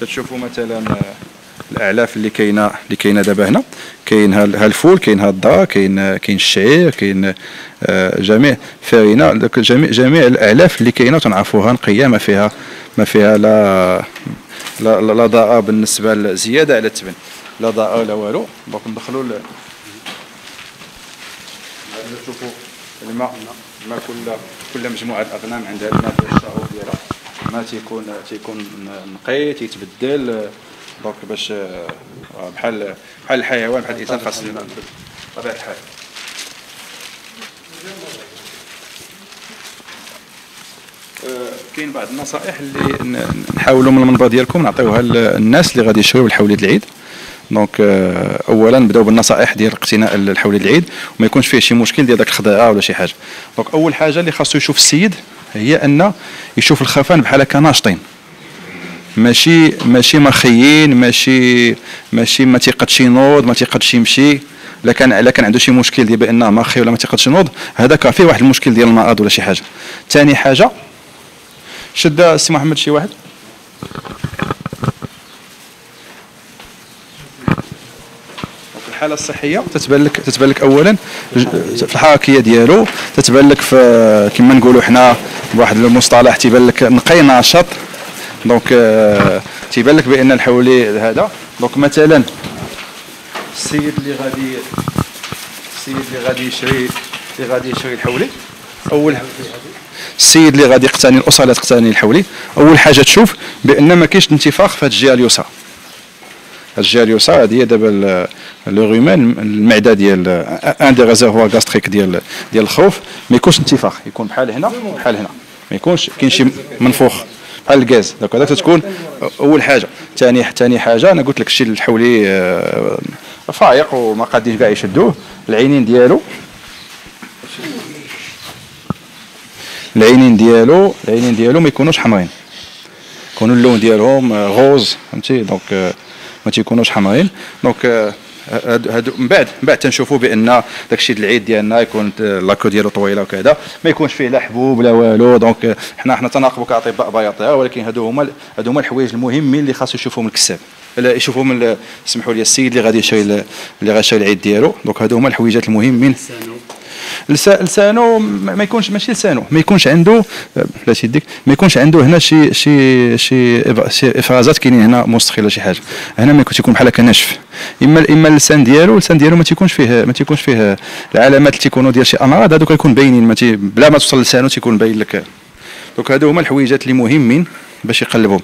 كتشوفوا مثلا الأعلاف اللي كاينة اللي كاينة دابا هنا. كاين ها الفول كاين ها الذره كاين كاين الشعير كاين آه، جميع فارينه دوك جميع جميع الأعلاف اللي كاينة تنعرفوها نقية ما فيها ما فيها لا لا لا ضاء بالنسبة لزياده على التبن. لا ضاء لا والو. donc ندخلوا ل- نشوفوا الماء الماء كل كل مجموعة الاغنام عندها الماء ديال الشرب ديالها. تيكون تيكون نقي تيتبدل donc باش آه، بحال بحال الحيوان بحال الإنسان خاص بطبيعه الحال آه، كاين بعض النصائح اللي نحاولوا من المنبر ديالكم نعطيوها للناس اللي غادي يشريو الحولي د العيد. donc آه، اولا نبداو بالنصائح ديال اقتناء الحولي د العيد وما يكونش فيه شي مشكل ديال داك الخضيره ولا شي حاجة. donc أول حاجة اللي خاصو يشوف السيد هي أن يشوف الخفان بحال هكا ناشطين. ماشي ماشي مرخيين ماشي ماشي ما تيقدش ينوض ما تيقدش يمشي. لا كان لا كان عنده شي مشكل ديال بانه مرخي ولا ما تيقدش ينوض هذاك فيه واحد المشكل ديال المرض ولا شي حاجة. ثاني حاجة شد السي محمد شي واحد. الحالة الصحية تتبان لك تتبان لك اولا في الحركية ديالو تتبان لك في كما نقولوا حنا بواحد المصطلح تيبان لك نقي ناشط donc آه، تيبان لك بأن الحولي هذا. donc مثلا السيد اللي غادي السيد اللي غادي يشري اللي غادي يشري الحولي. أول السيد اللي غادي يقتني الأسرة اللي تقتني الحولي. أول حاجة تشوف بأن ما كاينش انتفاخ في هذه الجهة اليسرى. اليسرى هذه هي دابا le rumen المعدة ديال un des réservoirs gastriques ديال ديال الخروف ما يكونش انتفاخ يكون بحال هنا بحال هنا. ما يكونش كاين شي منفوخ بحال الغاز. donc هذاك تكون أول حاجة. ثاني ثاني حاجة أنا قلت لك الشيء الحولي آه، فايق وما قاديش كاع يشدوه. العينين ديالو. العينين ديالو العينين ديالو ما يكونوش حمرين. يكونوا اللون ديالهم آه، rose فهمتي؟ donc آه، ما تيكونوش حمرين donc آه، هادو من بعد من بعد تنشوفوا بأن داكشي ديال العيد ديالنا يكون la queue ديالو طويلة وكذا. ما يكونش فيه لا حبوب لا والو. donc حنا حنا تنراقبوا كأطباء بياطرة ولكن هادو هما هادو هما الحوايج المهمين اللي خاصو يشوفوهم الكساب. لا يشوفوهم ال- سمحوا لي السيد اللي غادي يشري ال- اللي غيشري العيد ديالو. donc هادو هما الحويجات المهمين. لسا- لسانو ما يكونش ماشي لسانو ما يكونش عنده لا يديك ما يكونش عنده هنا شي شي شي إفرازات كاينين هنا مستخي ولا شي حاجة. هنا ما يكونش يكون بحال هكا ناشف. اما إما اللسان ديالو اللسان ديالو ما تيكونش فيه ما تيكونش فيه العلامات اللي تيكونوا ديال شي أمراض هذوك يكون باينين ما بلا ما توصل لسانو تيكون باين لك. donc هادو هما الحويجات اللي مهمين باش يقلبهم.